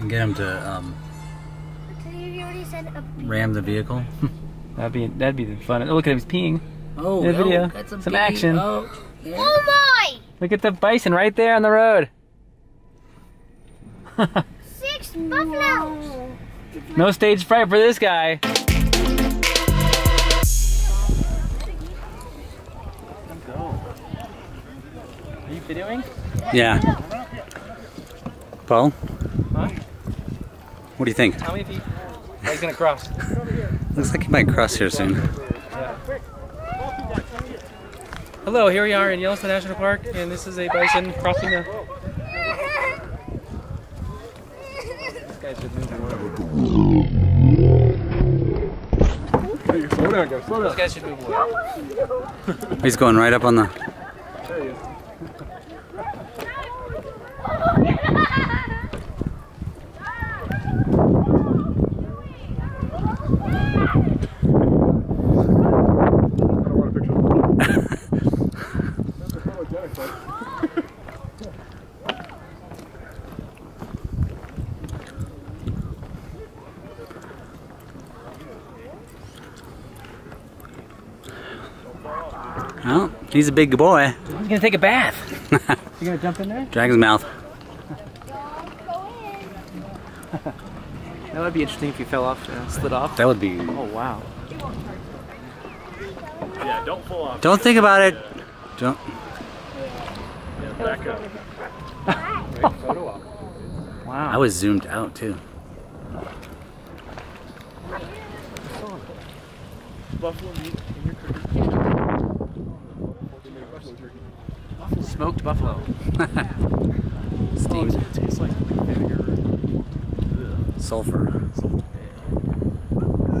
And get him to um, You already said a ram the vehicle. That'd be that'd be the fun. Oh, look at him, he's peeing. Oh, In the no, video. that's a Some bee. action. Oh, yeah. Oh my! Look at the bison right there on the road. Six buffaloes! no stage fright for this guy. Are you videoing? Yeah. Paul, Huh? what do you think? How many feet? Oh, he's gonna cross. Looks like he might cross here soon. Hello, here we are in Yellowstone National Park, and this is a bison crossing the. This guy should move away. Slow down, guys. Slow This guy should move away. He's going right up on the. I don't want a picture. That's a photogenic, bud. Oh, he's a big boy. He's gonna take a bath. You gonna jump in there? Drag his mouth. That would be interesting if you fell off, uh, slid off. That would be. Oh wow. Yeah, don't fall off. Don't think about it. Don't. Back up. Wow. I was zoomed out too. Buffalo meat in your cookie. Buffalo turkey. smoked buffalo. Oh, Steamed it tastes like vinegar. sulfur. Sulfur.